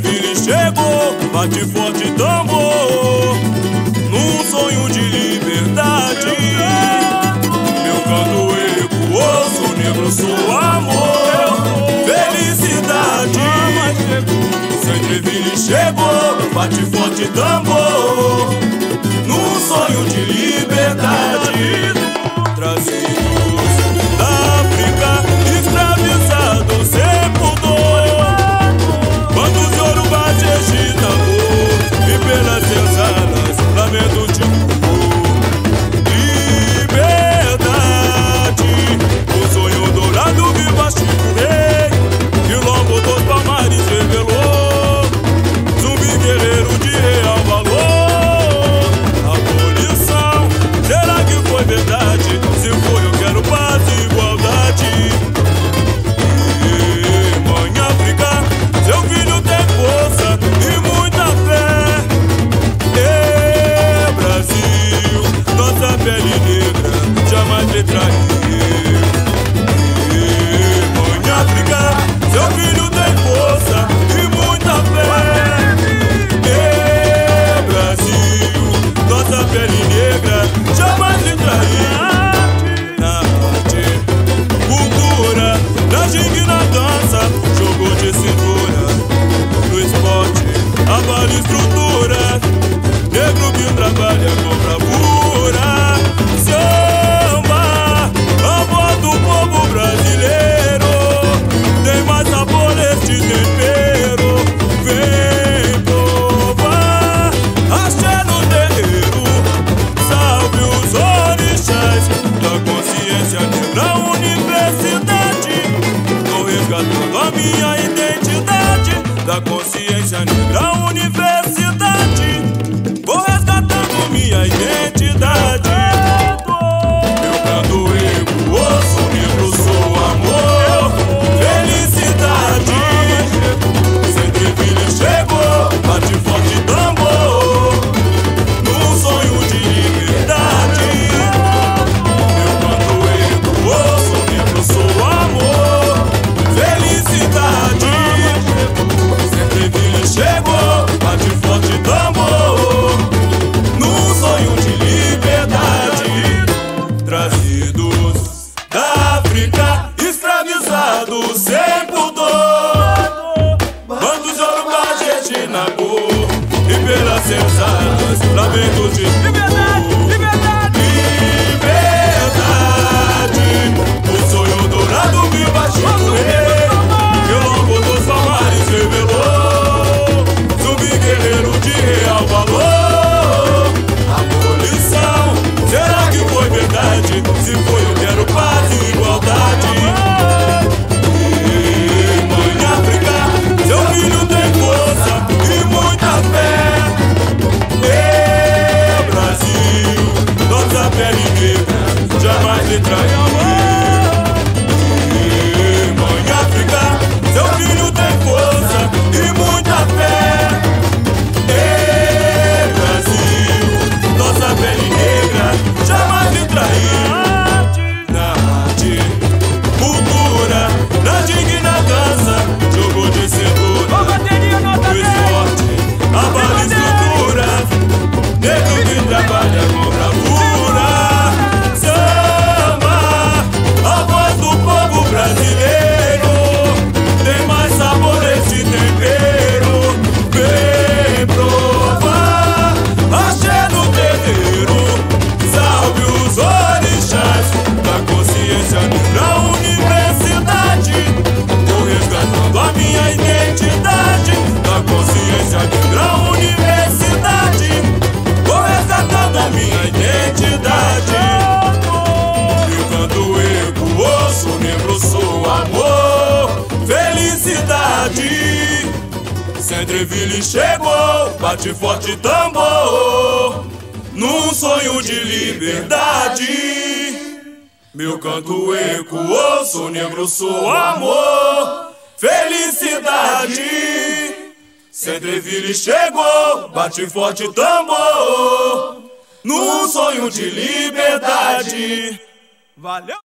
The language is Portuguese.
se chegou, bate forte tambor, num sonho de liberdade. Meu canto ecoou, sou negro, sou amor, felicidade. Sempre chegou, bate forte tambor. da consciência negra. seus alas, lamento de Jabba Jabba Centreville chegou, bate forte tambor, num sonho de liberdade. Meu canto ecoou, sou negro, sou amor, felicidade. Centreville chegou, bate forte tambor, num sonho de liberdade. Valeu!